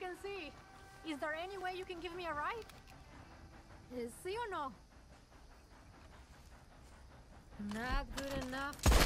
can see. Is there any way you can give me a ride? Eh, see or no? Not good enough.